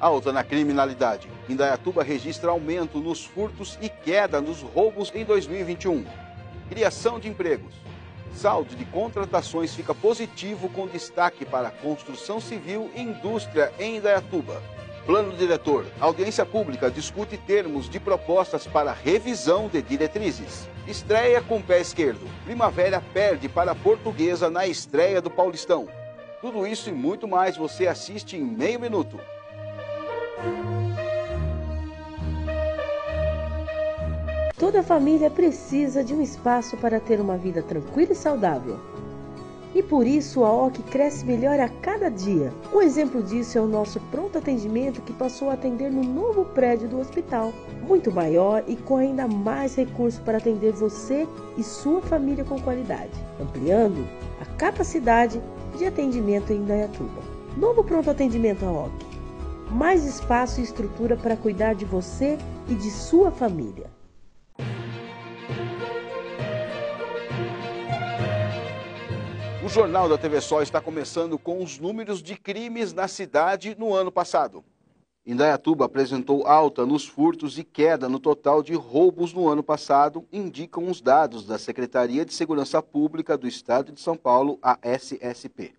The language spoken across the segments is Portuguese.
Alta na criminalidade. Indaiatuba registra aumento nos furtos e queda nos roubos em 2021. Criação de empregos. Saldo de contratações fica positivo com destaque para construção civil e indústria em Indaiatuba. Plano diretor. Audiência pública discute termos de propostas para revisão de diretrizes. Estreia com pé esquerdo. Primavera perde para a Portuguesa na estreia do Paulistão. Tudo isso e muito mais você assiste em meio minuto. Toda família precisa de um espaço para ter uma vida tranquila e saudável. E por isso a OC cresce melhor a cada dia. Um exemplo disso é o nosso pronto atendimento que passou a atender no novo prédio do hospital, muito maior e com ainda mais recursos para atender você e sua família com qualidade, ampliando a capacidade de atendimento em Indaiatuba. Novo pronto atendimento à OC. Mais espaço e estrutura para cuidar de você e de sua família. O Jornal da TV Sol está começando com os números de crimes na cidade no ano passado. Indaiatuba apresentou alta nos furtos e queda no total de roubos no ano passado, indicam os dados da Secretaria de Segurança Pública do Estado de São Paulo, a SSP.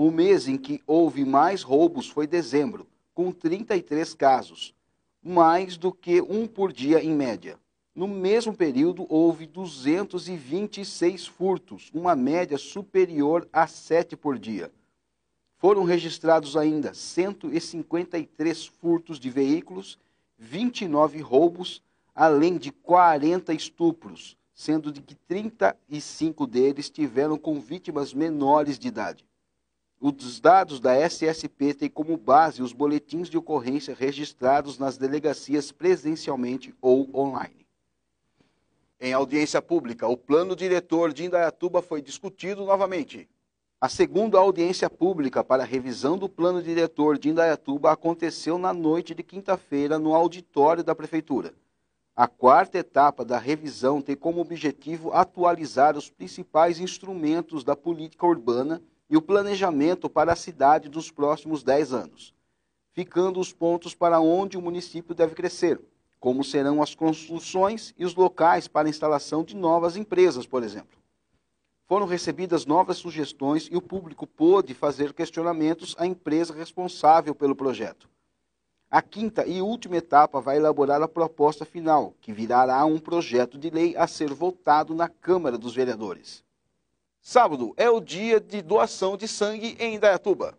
O mês em que houve mais roubos foi dezembro, com 33 casos, mais do que um por dia em média. No mesmo período, houve 226 furtos, uma média superior a 7 por dia. Foram registrados ainda 153 furtos de veículos, 29 roubos, além de 40 estupros, sendo de que 35 deles tiveram com vítimas menores de idade. Os dados da SSP têm como base os boletins de ocorrência registrados nas delegacias presencialmente ou online. Em audiência pública, o plano diretor de Indaiatuba foi discutido novamente. A segunda audiência pública para a revisão do plano diretor de Indaiatuba aconteceu na noite de quinta-feira no auditório da Prefeitura. A quarta etapa da revisão tem como objetivo atualizar os principais instrumentos da política urbana e o planejamento para a cidade dos próximos 10 anos, ficando os pontos para onde o município deve crescer, como serão as construções e os locais para a instalação de novas empresas, por exemplo. Foram recebidas novas sugestões e o público pôde fazer questionamentos à empresa responsável pelo projeto. A quinta e última etapa vai elaborar a proposta final, que virará um projeto de lei a ser votado na Câmara dos Vereadores. Sábado é o dia de doação de sangue em Indaiatuba.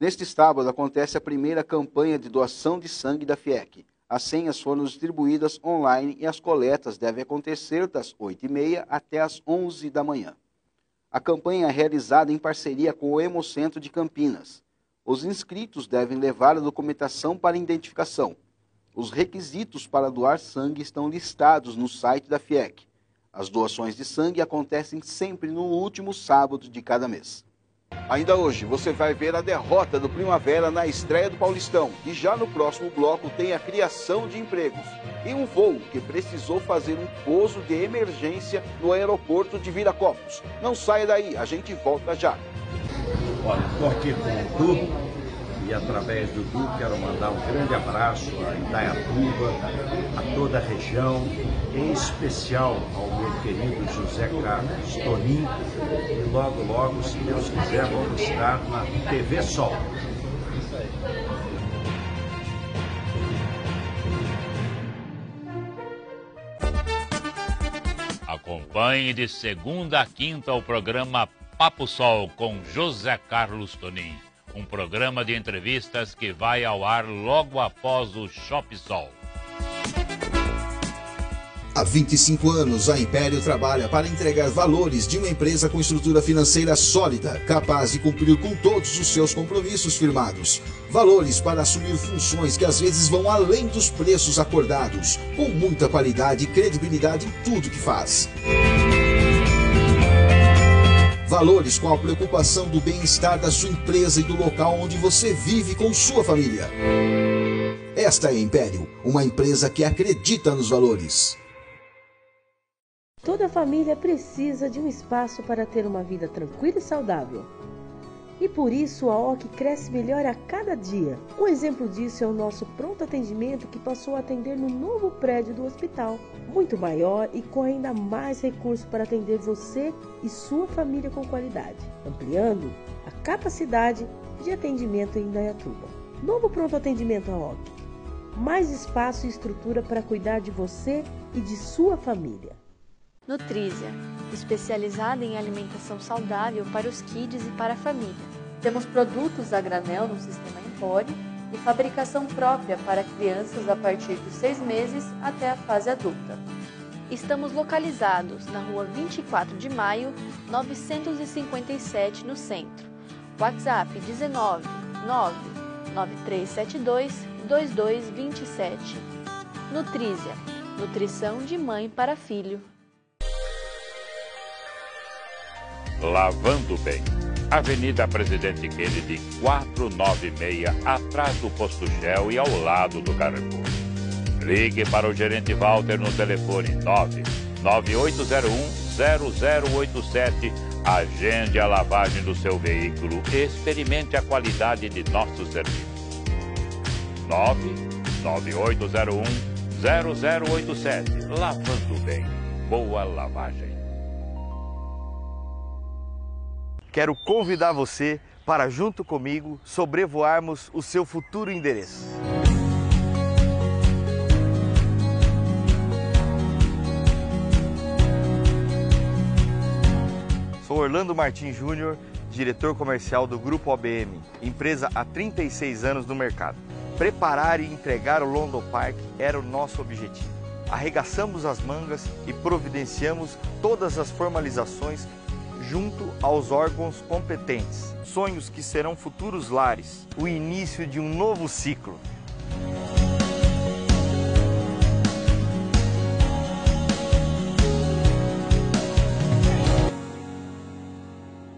Neste sábado acontece a primeira campanha de doação de sangue da FIEC. As senhas foram distribuídas online e as coletas devem acontecer das 8h30 até as 11 da manhã. A campanha é realizada em parceria com o Hemocentro de Campinas. Os inscritos devem levar a documentação para identificação. Os requisitos para doar sangue estão listados no site da FIEC. As doações de sangue acontecem sempre no último sábado de cada mês. Ainda hoje você vai ver a derrota do Primavera na estreia do Paulistão e já no próximo bloco tem a criação de empregos e um voo que precisou fazer um pouso de emergência no aeroporto de Viracopos. Não saia daí, a gente volta já. Olha, estou aqui com o e através do Du quero mandar um grande abraço a Indaiatuba, a toda a região, em especial ao meu querido José Carlos Toninho e logo, logo, se Deus quiser, vamos estar na TV Sol. Acompanhe de segunda a quinta o programa Papo Sol com José Carlos Tonin. Um programa de entrevistas que vai ao ar logo após o Shop Sol. Há 25 anos, a Império trabalha para entregar valores de uma empresa com estrutura financeira sólida, capaz de cumprir com todos os seus compromissos firmados. Valores para assumir funções que às vezes vão além dos preços acordados, com muita qualidade e credibilidade em tudo que faz. Valores com a preocupação do bem-estar da sua empresa e do local onde você vive com sua família. Esta é Império, uma empresa que acredita nos valores. Toda família precisa de um espaço para ter uma vida tranquila e saudável. E por isso a OC cresce melhor a cada dia. Um exemplo disso é o nosso pronto atendimento que passou a atender no novo prédio do hospital, muito maior e com ainda mais recursos para atender você e sua família com qualidade, ampliando a capacidade de atendimento em Indaiatuba. Novo pronto atendimento OC. Mais espaço e estrutura para cuidar de você e de sua família. Nutrícia, especializada em alimentação saudável para os kids e para a família. Temos produtos a granel no sistema Empore e fabricação própria para crianças a partir dos seis meses até a fase adulta. Estamos localizados na rua 24 de maio, 957, no centro. WhatsApp 19 9 9372 2227. Nutrícia, nutrição de mãe para filho. Lavando Bem. Avenida Presidente Kennedy, 496, atrás do posto Shell e ao lado do Carrefour. Ligue para o gerente Walter no telefone 9 9801 0087. Agende a lavagem do seu veículo. Experimente a qualidade de nossos serviços. 9 9801 0087. Lavando bem. Boa lavagem. Quero convidar você para, junto comigo, sobrevoarmos o seu futuro endereço. Sou Orlando Martins Júnior, diretor comercial do Grupo OBM, empresa há 36 anos no mercado. Preparar e entregar o London Park era o nosso objetivo. Arregaçamos as mangas e providenciamos todas as formalizações junto aos órgãos competentes. Sonhos que serão futuros lares, o início de um novo ciclo.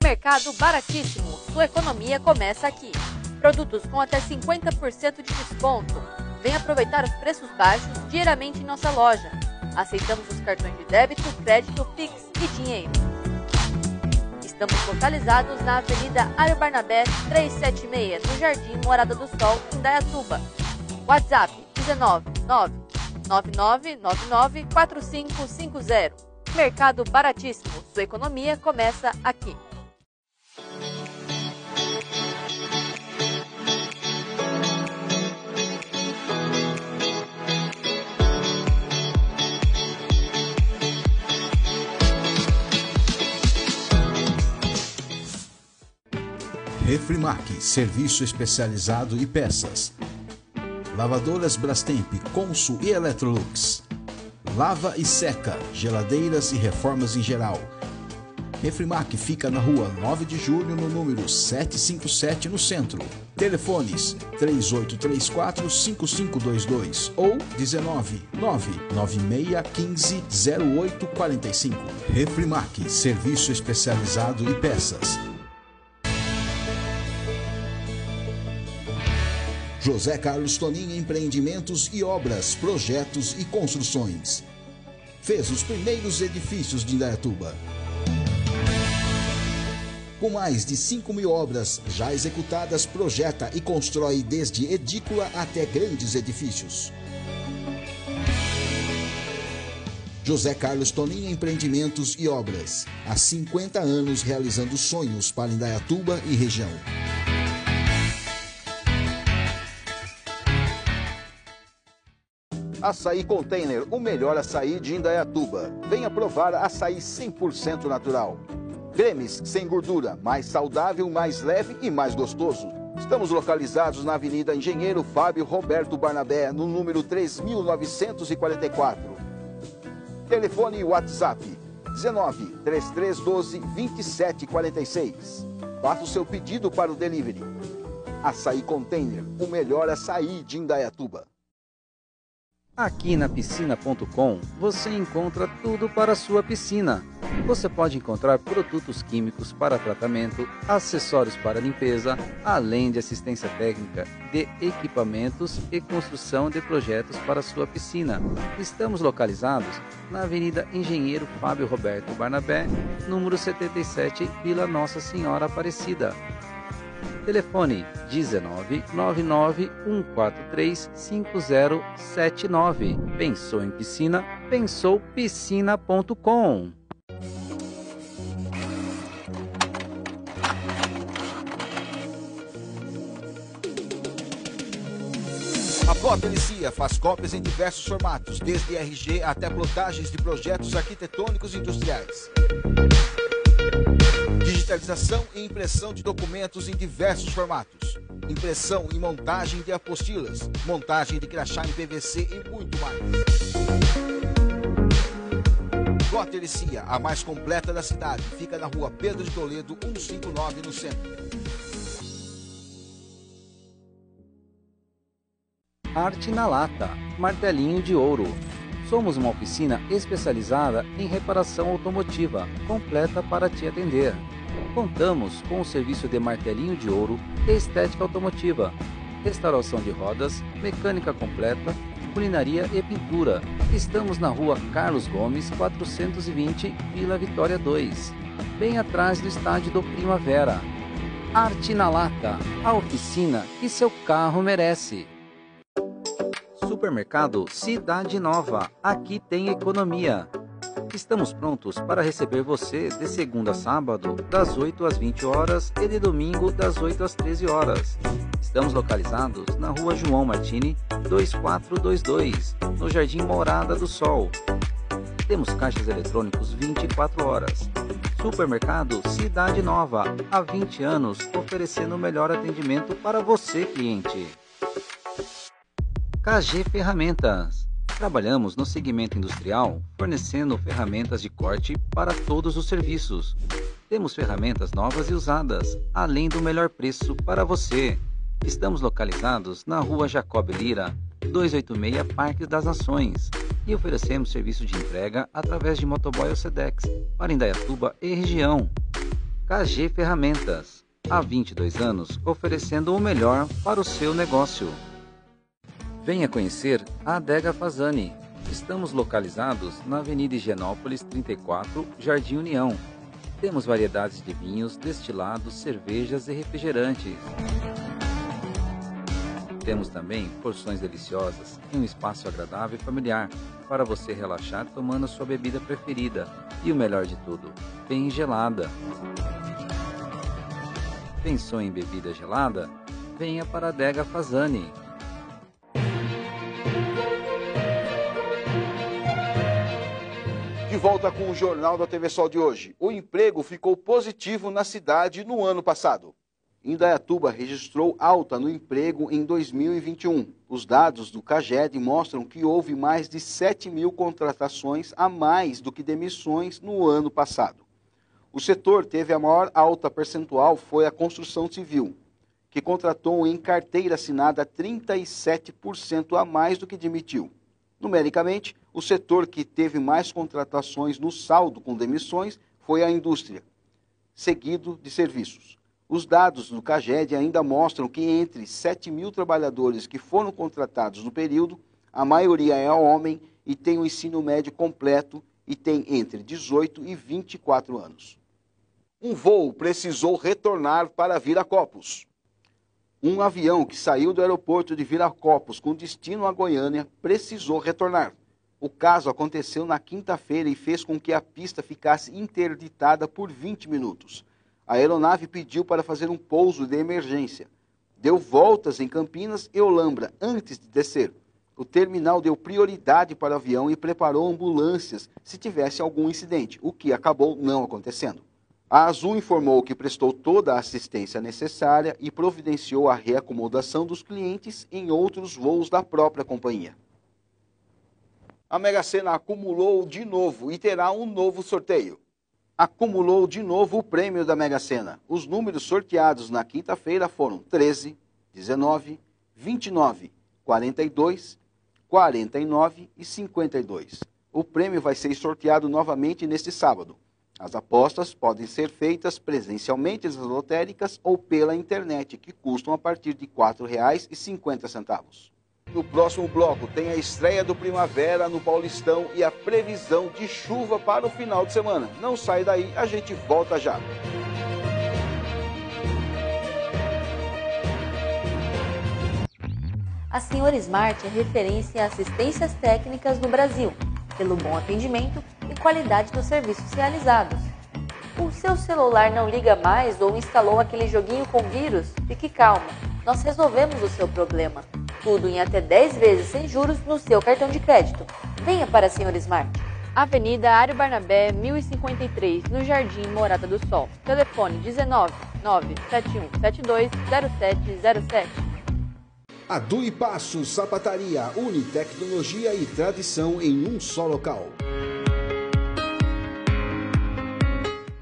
Mercado baratíssimo, sua economia começa aqui. Produtos com até 50% de desconto. Venha aproveitar os preços baixos diariamente em nossa loja. Aceitamos os cartões de débito, crédito, Pix e dinheiro. Estamos localizados na Avenida Ario Barnabé 376, no Jardim Morada do Sol, em Dayatuba. WhatsApp 19 9 9999 4550. Mercado baratíssimo. Sua economia começa aqui. Refrimac, serviço especializado e peças. Lavadoras Brastemp, Consul e Electrolux. Lava e seca, geladeiras e reformas em geral. Refrimac fica na rua 9 de julho, no número 757, no centro. Telefones 3834-5522 ou 19 99615 0845. Refrimac, serviço especializado e peças. José Carlos Tonin Empreendimentos e Obras, Projetos e Construções. Fez os primeiros edifícios de Indaiatuba. Com mais de 5 mil obras já executadas, projeta e constrói desde edícula até grandes edifícios. José Carlos Tonin Empreendimentos e Obras. Há 50 anos realizando sonhos para Indaiatuba e região. Açaí Container, o melhor açaí de Indaiatuba. Venha provar açaí 100% natural. Cremes sem gordura, mais saudável, mais leve e mais gostoso. Estamos localizados na Avenida Engenheiro Fábio Roberto Barnabé, no número 3944. Telefone e WhatsApp 19 3312 2746. Faça o seu pedido para o delivery. Açaí Container, o melhor açaí de Indaiatuba. Aqui na piscina.com você encontra tudo para sua piscina. Você pode encontrar produtos químicos para tratamento, acessórios para limpeza, além de assistência técnica de equipamentos e construção de projetos para sua piscina. Estamos localizados na Avenida Engenheiro Fábio Roberto Barnabé, número 77, Vila Nossa Senhora Aparecida. Telefone 19 99 143 5079. Pensou em piscina? Pensou piscina.com. A Plot Inicia faz cópias em diversos formatos, desde RG até plotagens de projetos arquitetônicos industriais. Digitalização e impressão de documentos em diversos formatos. Impressão e montagem de apostilas, montagem de crachá em PVC e muito mais. Plot Inicia, a mais completa da cidade, fica na rua Pedro de Toledo, 159 no centro. Arte na Lata, Martelinho de Ouro. Somos uma oficina especializada em reparação automotiva, completa para te atender. Contamos com o serviço de martelinho de ouro e estética automotiva, restauração de rodas, mecânica completa, culinaria e pintura. Estamos na rua Carlos Gomes, 420, Vila Vitória 2, bem atrás do estádio do Primavera. Arte na Lata, a oficina que seu carro merece. Supermercado Cidade Nova. Aqui tem economia. Estamos prontos para receber você de segunda a sábado, das 8 às 20 horas e de domingo, das 8 às 13 horas. Estamos localizados na rua João Martini, 2422, no Jardim Morada do Sol. Temos caixas eletrônicos 24 horas. Supermercado Cidade Nova, há 20 anos oferecendo o melhor atendimento para você, cliente. KG Ferramentas. Trabalhamos no segmento industrial, fornecendo ferramentas de corte para todos os serviços. Temos ferramentas novas e usadas, além do melhor preço para você. Estamos localizados na rua Jacob Lira, 286 Parque das Nações e oferecemos serviço de entrega através de motoboy ou Sedex para Indaiatuba e região. KG Ferramentas. Há 22 anos oferecendo o melhor para o seu negócio. Venha conhecer a Adega Fazani. Estamos localizados na Avenida Higienópolis 34, Jardim União. Temos variedades de vinhos, destilados, cervejas e refrigerantes. Temos também porções deliciosas e um espaço agradável e familiar para você relaxar tomando a sua bebida preferida. E o melhor de tudo, bem gelada. Pensou em bebida gelada? Venha para a Adega Fazani. Volta com o Jornal da TV Sol de hoje. O emprego ficou positivo na cidade no ano passado. Indaiatuba registrou alta no emprego em 2021. Os dados do CAGED mostram que houve mais de 7 mil contratações a mais do que demissões no ano passado. O setor teve a maior alta percentual foi a construção civil, que contratou em carteira assinada 37% a mais do que demitiu. Numericamente, o setor que teve mais contratações no saldo com demissões foi a indústria, seguido de serviços. Os dados do CAGED ainda mostram que entre 7 mil trabalhadores que foram contratados no período, a maioria é homem e tem o ensino médio completo e tem entre 18 e 24 anos. Um voo precisou retornar para Viracopos. Um avião que saiu do aeroporto de Viracopos com destino a Goiânia precisou retornar. O caso aconteceu na quinta-feira e fez com que a pista ficasse interditada por 20 minutos. A aeronave pediu para fazer um pouso de emergência. Deu voltas em Campinas e Olambra antes de descer. O terminal deu prioridade para o avião e preparou ambulâncias se tivesse algum incidente, o que acabou não acontecendo. A Azul informou que prestou toda a assistência necessária e providenciou a reacomodação dos clientes em outros voos da própria companhia. A Mega Sena acumulou de novo e terá um novo sorteio. Acumulou de novo o prêmio da Mega Sena. Os números sorteados na quinta-feira foram 13, 19, 29, 42, 49 e 52. O prêmio vai ser sorteado novamente neste sábado. As apostas podem ser feitas presencialmente nas lotéricas ou pela internet, que custam a partir de R$ 4,50. No próximo bloco tem a estreia do Primavera no Paulistão e a previsão de chuva para o final de semana. Não sai daí, a gente volta já. A Senhora Smart é referência em assistências técnicas no Brasil, pelo bom atendimento e qualidade dos serviços realizados. O seu celular não liga mais ou instalou aquele joguinho com vírus? Fique calmo, nós resolvemos o seu problema. Tudo em até 10 vezes sem juros no seu cartão de crédito. Venha para a Senhora Smart. Avenida Ário Barnabé, 1053, no Jardim Morada do Sol. Telefone 19 97172 0707. Adu Passos Sapataria, une tecnologia e tradição em um só local.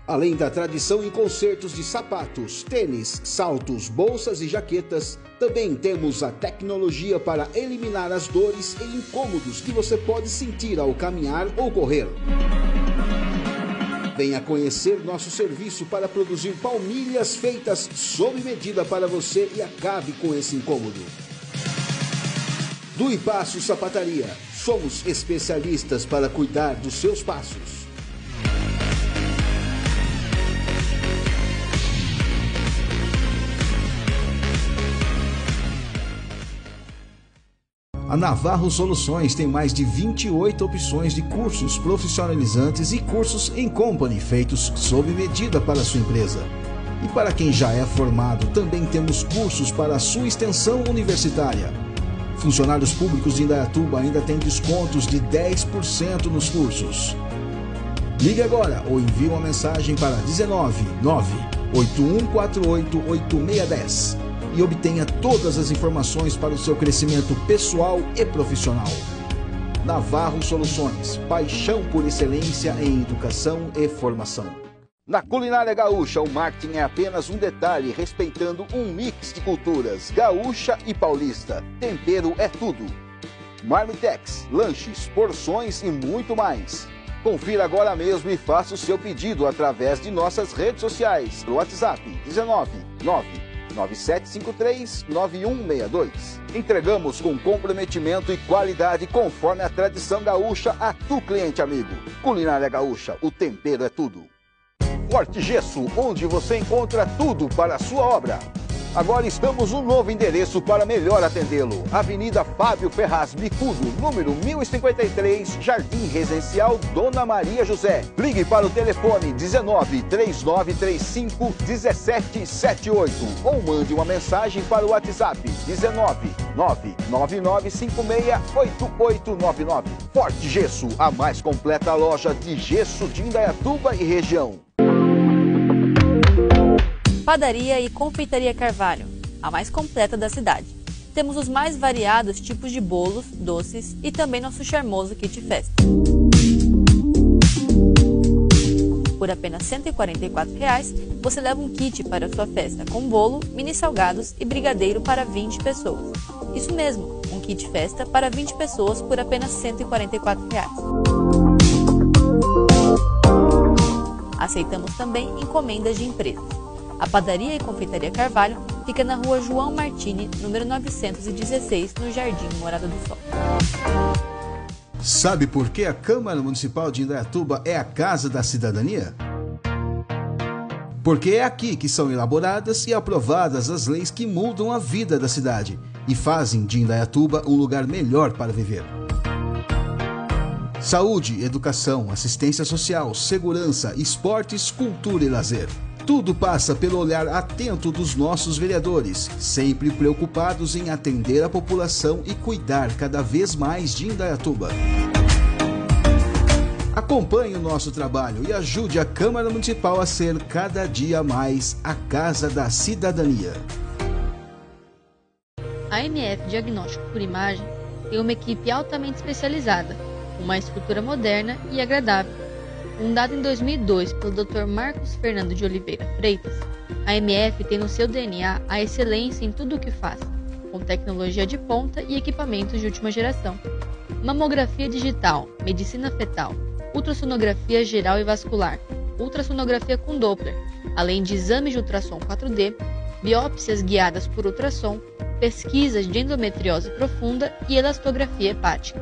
Além da tradição em concertos de sapatos, tênis, saltos, bolsas e jaquetas, também temos a tecnologia para eliminar as dores e incômodos que você pode sentir ao caminhar ou correr. Venha conhecer nosso serviço para produzir palmilhas feitas sob medida para você e acabe com esse incômodo. Do Passo Sapataria, somos especialistas para cuidar dos seus passos. A Navarro Soluções tem mais de 28 opções de cursos profissionalizantes e cursos em company feitos sob medida para sua empresa. E para quem já é formado, também temos cursos para a sua extensão universitária. Funcionários públicos de Indaiatuba ainda têm descontos de 10% nos cursos. Ligue agora ou envie uma mensagem para 19 9 8148 8610 e obtenha todas as informações para o seu crescimento pessoal e profissional. Navarro Soluções, paixão por excelência em educação e formação. Na culinária gaúcha, o marketing é apenas um detalhe, respeitando um mix de culturas, gaúcha e paulista. Tempero é tudo. Marmitex, lanches, porções e muito mais. Confira agora mesmo e faça o seu pedido através de nossas redes sociais. WhatsApp 19 9 9753-9162. Entregamos com comprometimento e qualidade conforme a tradição gaúcha a tu cliente amigo. Culinária Gaúcha, o tempero é tudo. Forte Gesso, onde você encontra tudo para a sua obra. Agora estamos um novo endereço para melhor atendê-lo. Avenida Fábio Ferraz Bicudo, número 1053, Jardim Residencial Dona Maria José. Ligue para o telefone 19 3935 1778 ou mande uma mensagem para o WhatsApp 19 999568899. Forte Gesso, a mais completa loja de gesso de Indaiatuba e região. Padaria e Confeitaria Carvalho, a mais completa da cidade. Temos os mais variados tipos de bolos, doces e também nosso charmoso kit festa. Por apenas 144 reais, você leva um kit para sua festa com bolo, mini salgados e brigadeiro para 20 pessoas. Isso mesmo, um kit festa para 20 pessoas por apenas 144 reais. Aceitamos também encomendas de empresas. A padaria e confeitaria Carvalho fica na rua João Martini, número 916, no Jardim Morada do Sol. Sabe por que a Câmara Municipal de Indaiatuba é a Casa da Cidadania? Porque é aqui que são elaboradas e aprovadas as leis que mudam a vida da cidade e fazem de Indaiatuba um lugar melhor para viver. Saúde, educação, assistência social, segurança, esportes, cultura e lazer. Tudo passa pelo olhar atento dos nossos vereadores, sempre preocupados em atender a população e cuidar cada vez mais de Indaiatuba. Acompanhe o nosso trabalho e ajude a Câmara Municipal a ser cada dia mais a Casa da Cidadania. A MF Diagnóstico por Imagem tem uma equipe altamente especializada, uma estrutura moderna e agradável Fundada em 2002 pelo Dr. Marcos Fernando de Oliveira Freitas, a MF tem no seu DNA a excelência em tudo o que faz, com tecnologia de ponta e equipamentos de última geração. Mamografia digital, medicina fetal, ultrassonografia geral e vascular, ultrassonografia com Doppler, além de exames de ultrassom 4D, biópsias guiadas por ultrassom, pesquisas de endometriose profunda e elastografia hepática.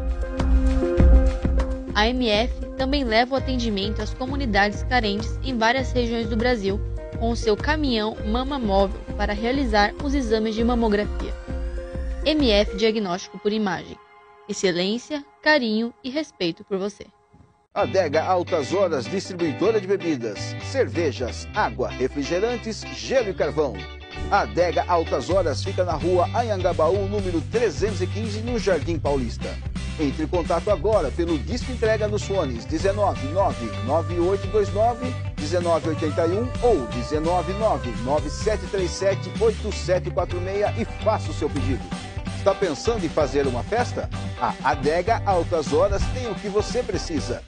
A MF também leva o atendimento às comunidades carentes em várias regiões do Brasil, com o seu caminhão Mama Móvel para realizar os exames de mamografia. MF Diagnóstico por Imagem. Excelência, carinho e respeito por você. Adega Altas Horas, distribuidora de bebidas, cervejas, água, refrigerantes, gelo e carvão. Adega Altas Horas fica na rua Anhangabaú, número 315, no Jardim Paulista. Entre em contato agora pelo disco entrega nos fones 19 9829 1981 ou 19 9737 8746 e faça o seu pedido. Está pensando em fazer uma festa? A Adega Altas Horas tem o que você precisa.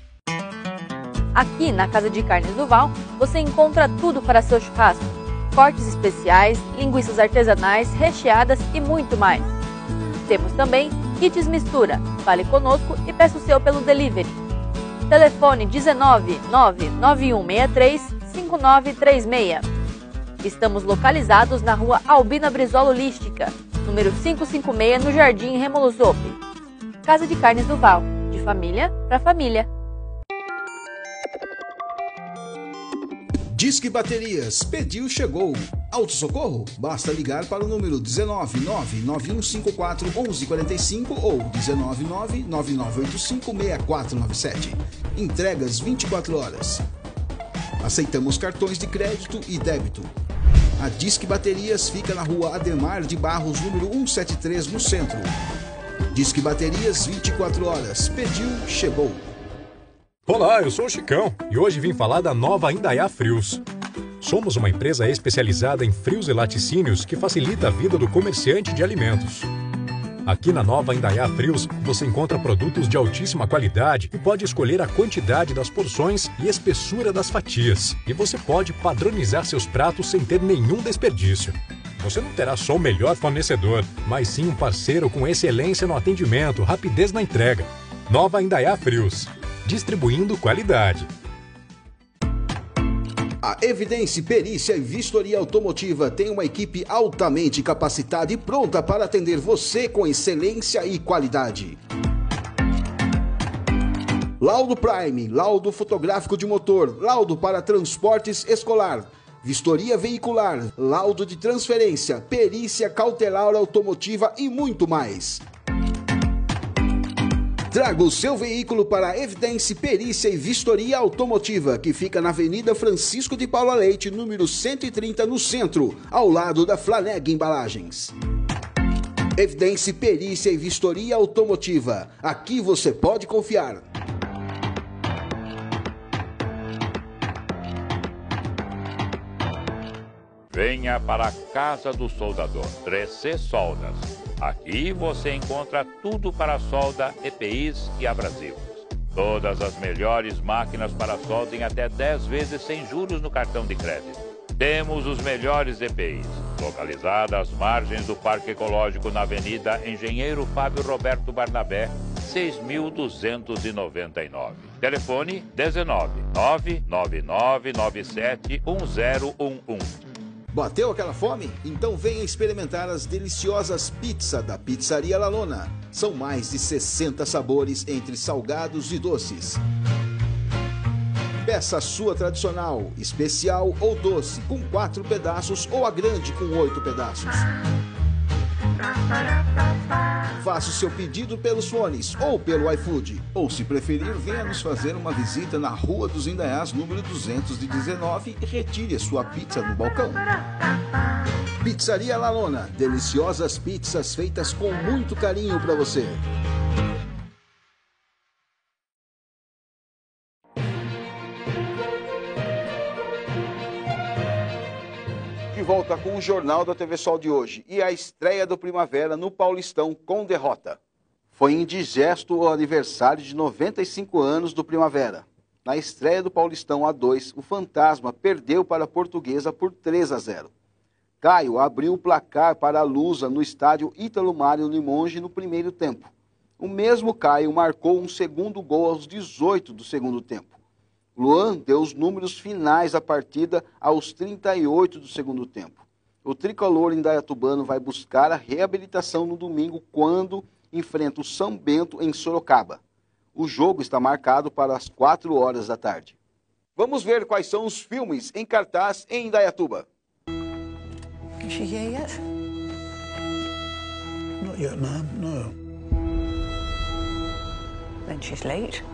Aqui na Casa de Carnes do Val, você encontra tudo para seu churrasco: cortes especiais, linguiças artesanais, recheadas e muito mais. Temos também kits mistura. Fale conosco e peça o seu pelo delivery. Telefone 19 99163 5936. Estamos localizados na rua Albina Brizola Holística, número 556, no Jardim Remolosope. Casa de Carnes do Val, de família para família. Disque Baterias, pediu, chegou. Auto Socorro? Basta ligar para o número 19991541145 ou 19999856497. Entregas 24 horas. Aceitamos cartões de crédito e débito. A Disque Baterias fica na rua Ademar de Barros, número 173, no centro. Disque Baterias 24 horas. Pediu, chegou. Olá, eu sou o Chicão e hoje vim falar da nova Indaiá Frios. Somos uma empresa especializada em frios e laticínios que facilita a vida do comerciante de alimentos. Aqui na nova Indaiá Frios, você encontra produtos de altíssima qualidade e pode escolher a quantidade das porções e espessura das fatias. E você pode padronizar seus pratos sem ter nenhum desperdício. Você não terá só o melhor fornecedor, mas sim um parceiro com excelência no atendimento, rapidez na entrega. Nova Indaiá Frios distribuindo qualidade. A Evidência Perícia e Vistoria Automotiva tem uma equipe altamente capacitada e pronta para atender você com excelência e qualidade. Laudo Prime, laudo fotográfico de motor, laudo para transportes escolar, vistoria veicular, laudo de transferência, perícia cautelar automotiva e muito mais. Traga o seu veículo para a Evidência Perícia e Vistoria Automotiva, que fica na Avenida Francisco de Paula Leite, número 130, no centro, ao lado da Flaneg Embalagens. Evidência Perícia e Vistoria Automotiva. Aqui você pode confiar. Venha para a Casa do Soldador, 3C Soldas. Aqui você encontra tudo para solda, EPIs e abrasivos. Todas as melhores máquinas para solda em até 10 vezes sem juros no cartão de crédito. Temos os melhores EPIs, localizada às margens do Parque Ecológico na Avenida Engenheiro Fábio Roberto Barnabé, 6.299. Telefone 19 99997 1011. Bateu aquela fome? Então venha experimentar as deliciosas pizzas da Pizzaria La Lona. São mais de 60 sabores entre salgados e doces. Peça a sua tradicional, especial ou doce, com quatro pedaços ou a grande com oito pedaços. Faça o seu pedido pelos fones ou pelo iFood. Ou, se preferir, venha nos fazer uma visita na Rua dos Indaiás, número 219 e retire a sua pizza no balcão. Pizzaria Lalona. Deliciosas pizzas feitas com muito carinho para você. O Jornal da TV Sol de hoje e a estreia do Primavera no Paulistão com derrota. Foi indigesto o aniversário de 95 anos do Primavera. Na estreia do Paulistão A2, o Fantasma perdeu para a Portuguesa por 3 a 0. Caio abriu o placar para a Lusa no estádio Ítalo Mário Limonge no primeiro tempo. O mesmo Caio marcou um segundo gol aos 18 do segundo tempo. Luan deu os números finais da partida aos 38 do segundo tempo. O tricolor indaiatubano vai buscar a reabilitação no domingo quando enfrenta o São Bento em Sorocaba. O jogo está marcado para as 4 horas da tarde. Vamos ver quais são os filmes em cartaz em Indaiatuba. Is she here yet? Not yet, ma'am, no. Then she's late.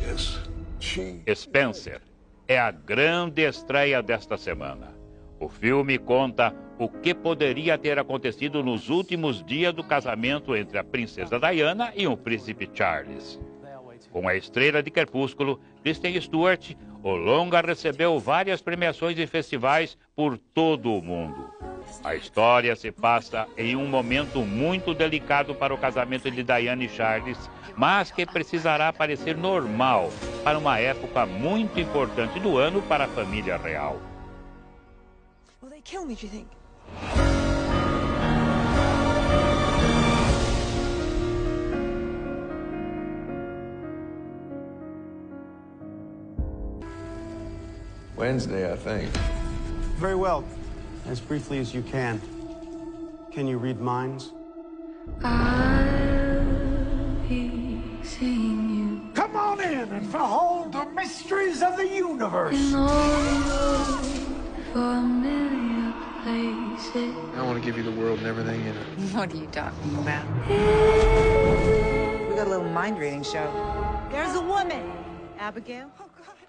Yes, she. Spencer é a grande estreia desta semana. O filme conta o que poderia ter acontecido nos últimos dias do casamento entre a princesa Diana e o príncipe Charles. Com a estrela de Crepúsculo, Kristen Stewart, o longa recebeu várias premiações e festivais por todo o mundo. A história se passa em um momento muito delicado para o casamento de Diana e Charles, mas que precisará parecer normal para uma época muito importante do ano para a família real. Will they kill me, do you think? Wednesday, I think. Very well. As briefly as you can. Can you read minds? I see you. Come on in and behold the mysteries of the universe. I want to give you the world and everything in it. What are you talking about? We got a little mind reading show. There's a woman, Abigail. Oh,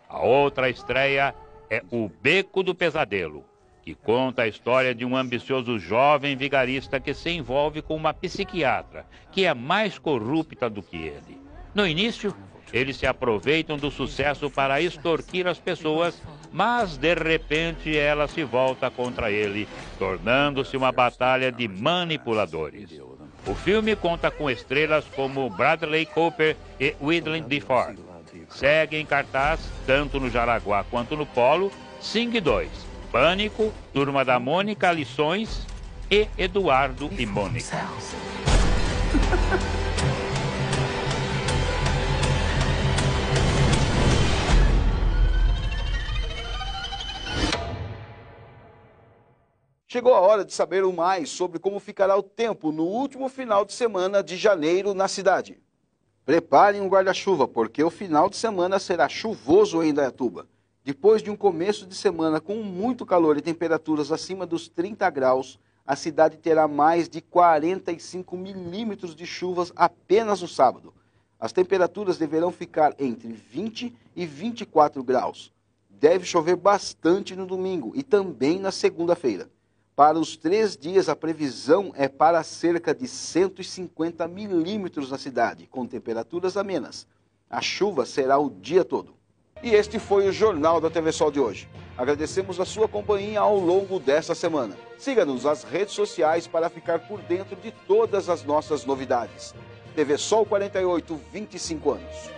a outra estreia é O Beco do Pesadelo, que conta a história de um ambicioso jovem vigarista que se envolve com uma psiquiatra, que é mais corrupta do que ele. No início, eles se aproveitam do sucesso para extorquir as pessoas, mas de repente ela se volta contra ele, tornando-se uma batalha de manipuladores. O filme conta com estrelas como Bradley Cooper e Willem Dafoe. Segue em cartaz, tanto no Jaraguá quanto no Polo, Sing 2, Pânico, Turma da Mônica, Lições e Eduardo e Mônica. Chegou a hora de saber o mais sobre como ficará o tempo no último final de semana de janeiro na cidade. Preparem um guarda-chuva, porque o final de semana será chuvoso em Indaiatuba. Depois de um começo de semana com muito calor e temperaturas acima dos 30 graus, a cidade terá mais de 45 milímetros de chuvas apenas no sábado. As temperaturas deverão ficar entre 20 e 24 graus. Deve chover bastante no domingo e também na segunda-feira. Para os três dias, a previsão é para cerca de 150 milímetros na cidade, com temperaturas amenas. A chuva será o dia todo. E este foi o Jornal da TV Sol de hoje. Agradecemos a sua companhia ao longo desta semana. Siga-nos nas redes sociais para ficar por dentro de todas as nossas novidades. TV Sol 48, 25 anos.